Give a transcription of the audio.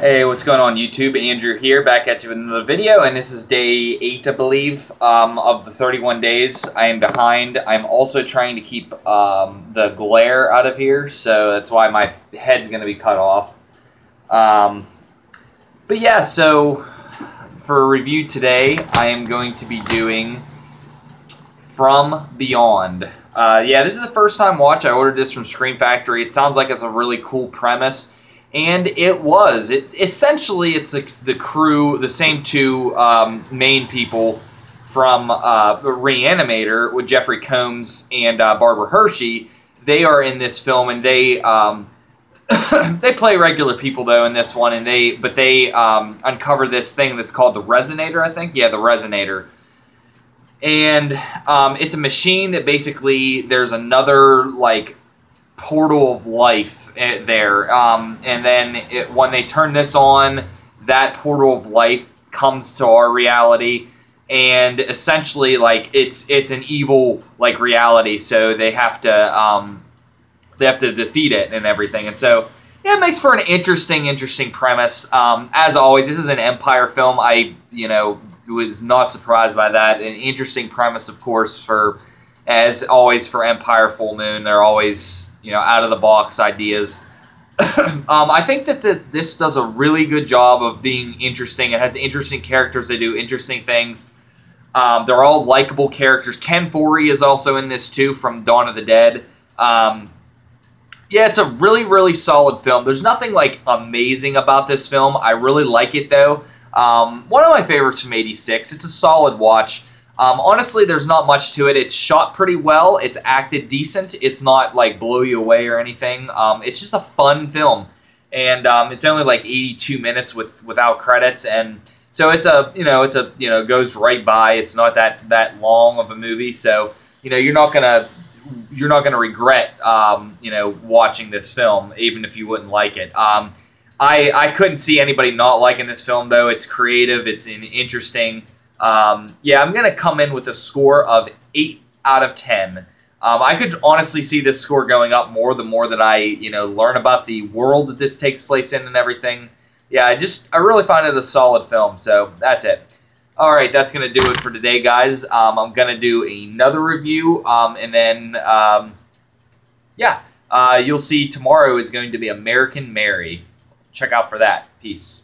Hey, what's going on YouTube? Andrew here, back at you with another video, and this is day 8, I believe, um, of the 31 days. I am behind. I'm also trying to keep um, the glare out of here, so that's why my head's going to be cut off. Um, but yeah, so for review today, I am going to be doing From Beyond. Uh, yeah, this is the first time watch. I ordered this from Scream Factory. It sounds like it's a really cool premise and it was. It essentially it's the crew, the same two um, main people from uh, Reanimator with Jeffrey Combs and uh, Barbara Hershey. They are in this film, and they um, they play regular people though in this one, and they but they um, uncover this thing that's called the Resonator. I think, yeah, the Resonator. And um, it's a machine that basically there's another like portal of life eh, there. Um, and then it, when they turn this on, that portal of life comes to our reality. And essentially like it's it's an evil like reality. So they have to um, they have to defeat it and everything. And so yeah it makes for an interesting interesting premise. Um, as always this is an empire film. I you know was not surprised by that. An interesting premise of course for as always for empire full moon. They're always you know, out of the box ideas. um, I think that the, this does a really good job of being interesting. It has interesting characters They do interesting things. Um, they're all likable characters. Ken Foree is also in this too from Dawn of the Dead. Um, yeah, it's a really, really solid film. There's nothing like amazing about this film. I really like it though. Um, one of my favorites from '86. It's a solid watch. Um, honestly, there's not much to it. It's shot pretty well. It's acted decent. It's not like blow you away or anything. Um, it's just a fun film, and um, it's only like 82 minutes with without credits, and so it's a you know it's a you know goes right by. It's not that that long of a movie, so you know you're not gonna you're not gonna regret um, you know watching this film, even if you wouldn't like it. Um, I I couldn't see anybody not liking this film though. It's creative. It's interesting. Um, yeah, I'm going to come in with a score of 8 out of 10. Um, I could honestly see this score going up more the more that I, you know, learn about the world that this takes place in and everything. Yeah, I just, I really find it a solid film, so that's it. All right, that's going to do it for today, guys. Um, I'm going to do another review, um, and then, um, yeah, uh, you'll see tomorrow is going to be American Mary. Check out for that. Peace.